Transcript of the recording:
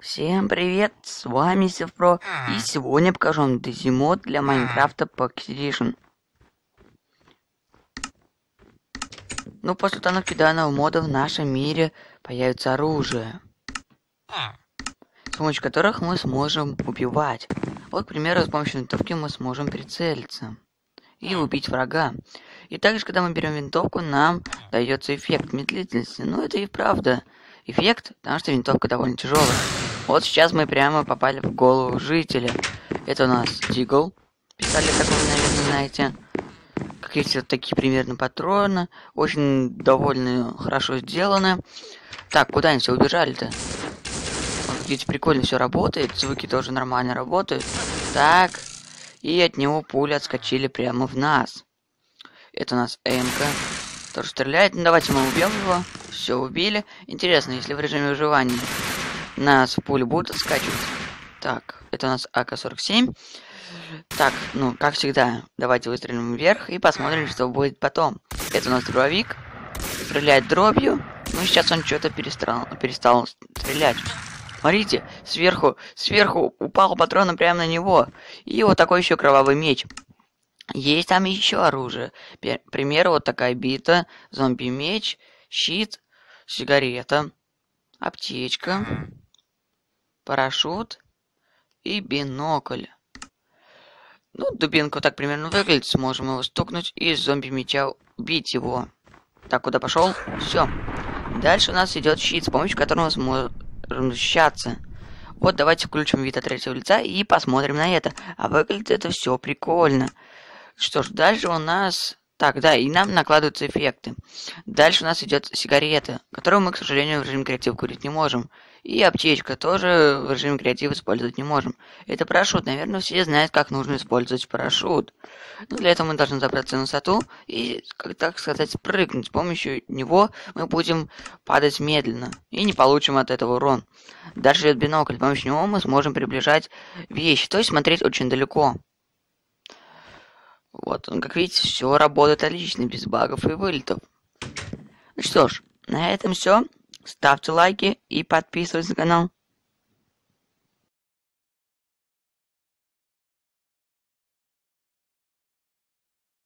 Всем привет, с вами Севпро, и сегодня покажу вам дезимод для Майнкрафта Pack Edition. Ну, после установки данного мода в нашем мире появится оружие, с помощью которых мы сможем убивать. Вот, к примеру, с помощью винтовки мы сможем прицелиться и убить врага. И также, когда мы берем винтовку, нам дается эффект медлительности. Ну, это и правда эффект, потому что винтовка довольно тяжелая. Вот сейчас мы прямо попали в голову жителя. Это у нас Дигл. Пистолет, как вы, наверное, знаете. Как видите, вот такие примерно патроны. Очень довольно хорошо сделаны. Так, куда они все убежали-то? Вот, видите, прикольно все работает. Звуки тоже нормально работают. Так. И от него пули отскочили прямо в нас. Это у нас Эмка. Тоже стреляет. Ну, давайте мы убьем его. Все, убили. Интересно, если в режиме выживания нас в пулю будут отскачивать. Так, это у нас АК-47. Так, ну, как всегда, давайте выстрелим вверх и посмотрим, что будет потом. Это у нас дробовик. Стреляет дробью. Ну, сейчас он что-то перестал, перестал стрелять. Смотрите, сверху, сверху упал патрон прямо на него. И вот такой еще кровавый меч. Есть там еще оружие. К примеру, вот такая бита, зомби-меч, щит, сигарета, аптечка парашют и бинокль. Ну, дубинка так примерно выглядит. Сможем его стукнуть и из зомби-меча убить его. Так, куда пошел? Все. Дальше у нас идет щит, с помощью которого мы сможем защищаться. Вот давайте включим вид от третьего лица и посмотрим на это. А выглядит это все прикольно. Что ж, дальше у нас... Так, да, и нам накладываются эффекты. Дальше у нас идет сигарета, которую мы, к сожалению, в режиме креатив курить не можем. И аптечка тоже в режиме креатива использовать не можем. Это парашют. Наверное, все знают, как нужно использовать парашют. Но для этого мы должны забраться на высоту и, как так сказать, прыгнуть. С помощью него мы будем падать медленно и не получим от этого урон. Дальше идет бинокль. С помощью него мы сможем приближать вещи, то есть смотреть очень далеко. Вот, как видите, все работает отлично, без багов и вылетов. Ну что ж, на этом все. Ставьте лайки и подписывайтесь на канал.